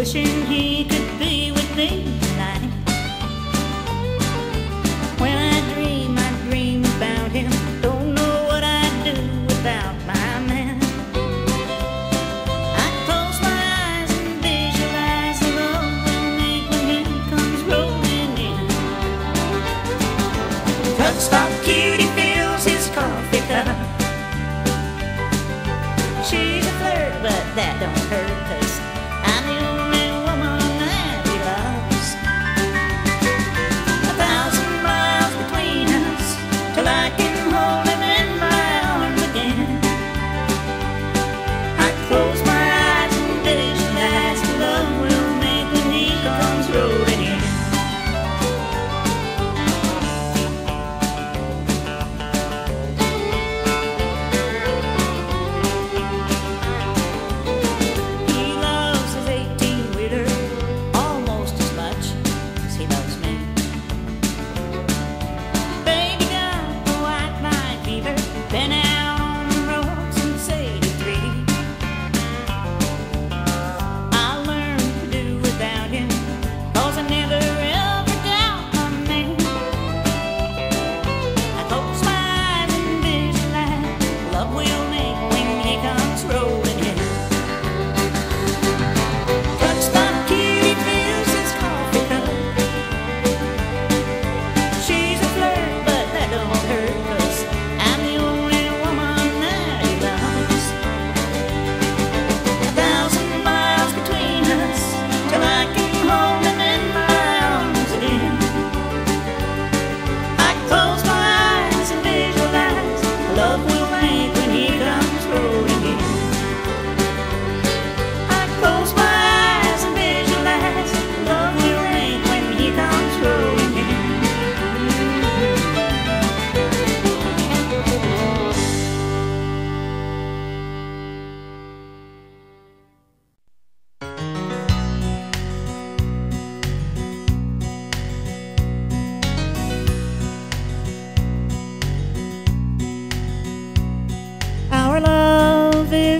wishing he could be with me tonight. When I dream, I dream about him. Don't know what I'd do without my man. I close my eyes and visualize the love we'll make when he comes rolling in. Truck stop cutie fills his coffee cup. She's a flirt, but that don't hurt,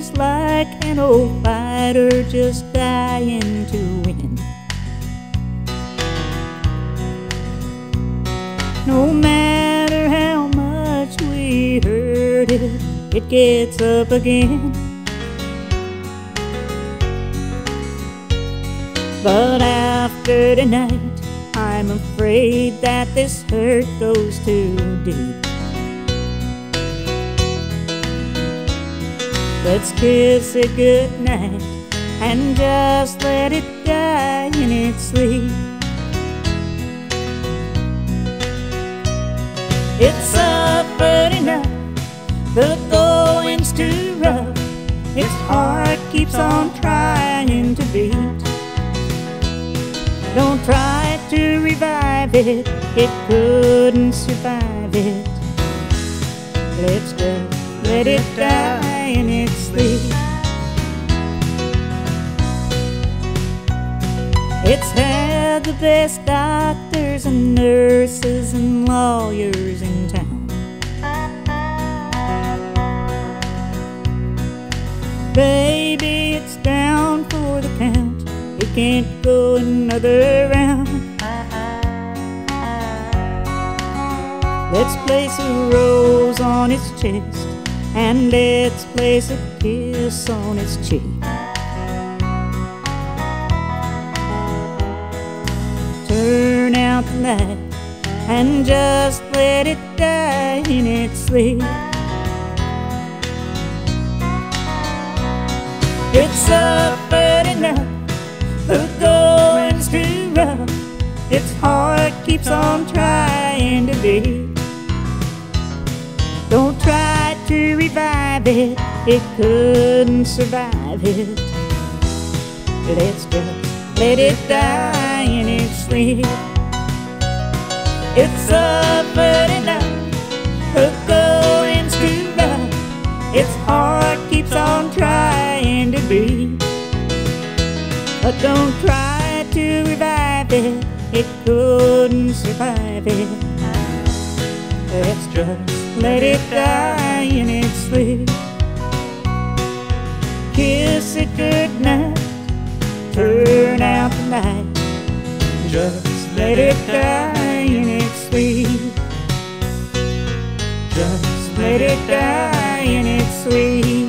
like an old fighter just dying to win. No matter how much we hurt it, it gets up again. But after tonight, I'm afraid that this hurt goes too deep. Let's kiss it goodnight and just let it die in its sleep. It's suffered enough, the going's too rough. Its heart keeps on trying to beat. Don't try to revive it, it couldn't survive it. Let's just let it die in its sleep. It's had the best doctors and nurses and lawyers in town. Baby, it's down for the count. It can't go another round. Let's place a rose on its chest and let's place a kiss on its cheek. Turn out the light and just let it die in its sleep. It's suffered enough, the going's too rough. Its heart keeps on trying to beat. It, couldn't survive it. Let's just let it die in its sleep. It's suffered enough, the going's too rough. Its heart keeps on trying to beat. But don't try to revive it, it couldn't survive it. Let's just let it die in its sleep. Kiss it goodnight, turn out the light. Just let it die in its sleep. Just let it die in its sleep.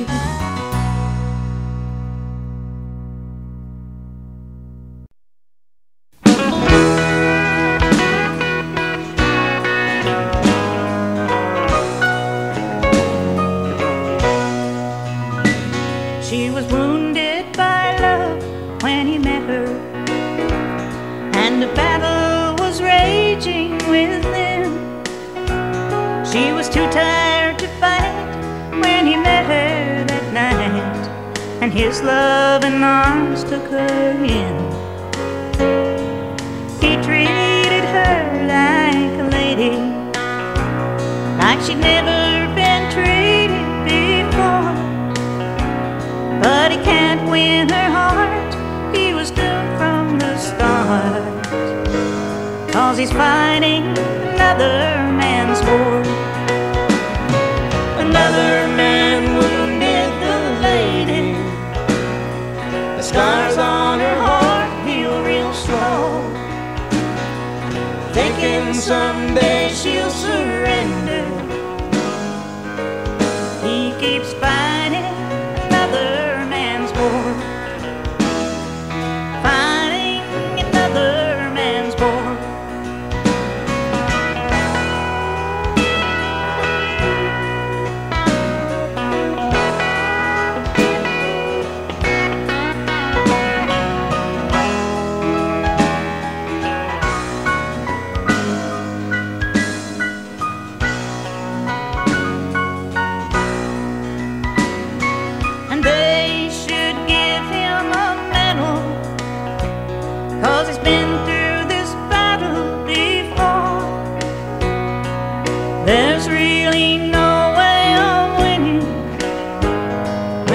She was too tired to fight when he met her that night, and his loving arms took her in. He treated her like a lady, like she'd never been treated before. But he can't win her heart. He was doomed from the start. Cause he's fighting another keeps fighting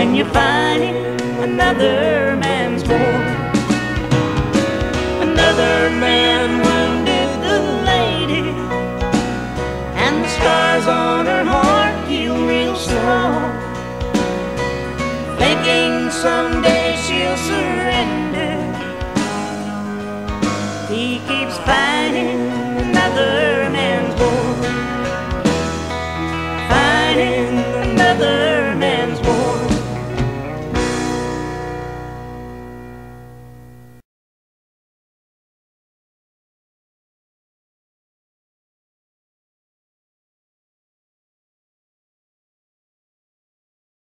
when you're fighting another man's war. Another man wounded the lady, and the scars on her heart heal real slow thinking someday she'll surrender. He keeps fighting